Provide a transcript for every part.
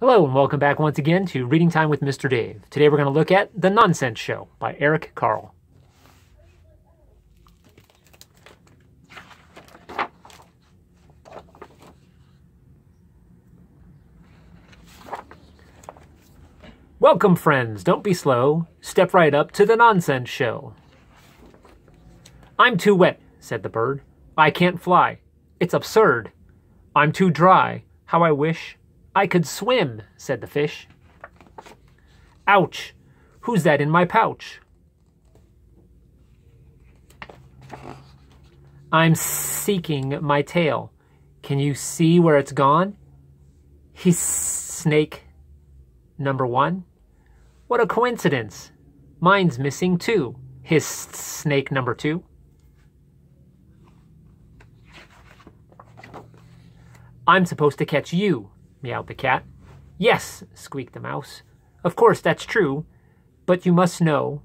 Hello, and welcome back once again to Reading Time with Mr. Dave. Today we're going to look at The Nonsense Show by Eric Carle. Welcome, friends. Don't be slow. Step right up to The Nonsense Show. I'm too wet, said the bird. I can't fly. It's absurd. I'm too dry. How I wish I could swim, said the fish. Ouch! Who's that in my pouch? I'm seeking my tail. Can you see where it's gone? He's snake number one. What a coincidence. Mine's missing too. His snake number two. I'm supposed to catch you, meowed the cat. Yes, squeaked the mouse. Of course, that's true, but you must know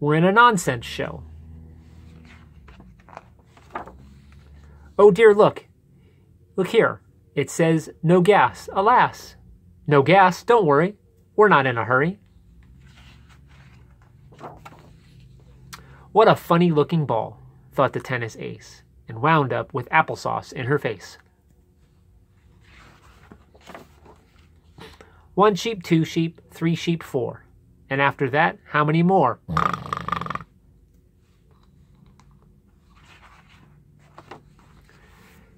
we're in a nonsense show. Oh dear, look. Look here. It says no gas, alas. No gas, don't worry. We're not in a hurry. What a funny looking ball, thought the tennis ace, and wound up with applesauce in her face. One sheep, two sheep, three sheep, four. And after that, how many more?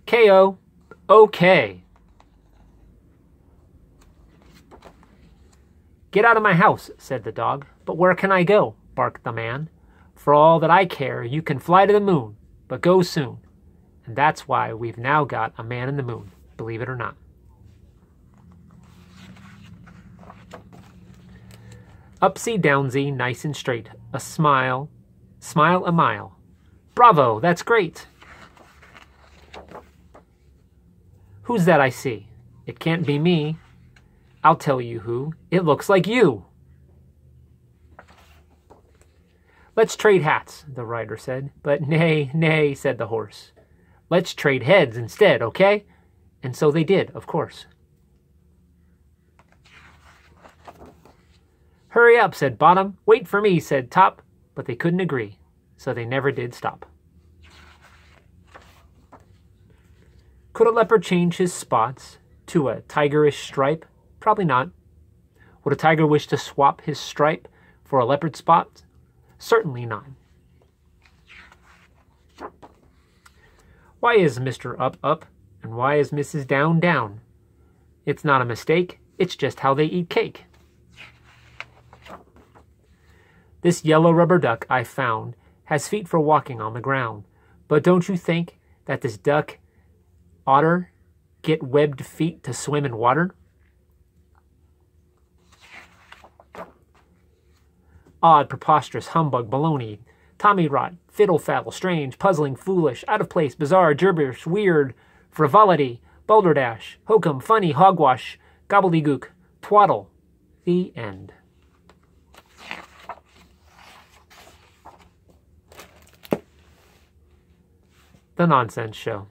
KO. Okay. Get out of my house, said the dog. But where can I go? barked the man. For all that I care, you can fly to the moon, but go soon. And that's why we've now got a man in the moon, believe it or not. Upsy downsy, nice and straight. A smile, smile a mile. Bravo, that's great. Who's that I see? It can't be me. I'll tell you who. It looks like you. Let's trade hats, the rider said. But nay, nay, said the horse. Let's trade heads instead, okay? And so they did, of course. Hurry up, said Bottom. Wait for me, said Top. But they couldn't agree, so they never did stop. Could a leopard change his spots to a tigerish stripe? Probably not. Would a tiger wish to swap his stripe for a leopard spot? Certainly not. Why is Mr. Up up and why is Mrs. Down down? It's not a mistake, it's just how they eat cake. This yellow rubber duck I found has feet for walking on the ground. But don't you think that this duck otter get webbed feet to swim in water? Odd, preposterous, humbug, baloney, tommy rot, fiddle faddle, strange, puzzling, foolish, out of place, bizarre, gibberish, weird, frivolity, balderdash, hokum, funny, hogwash, gobbledygook, twaddle. The end. The Nonsense Show.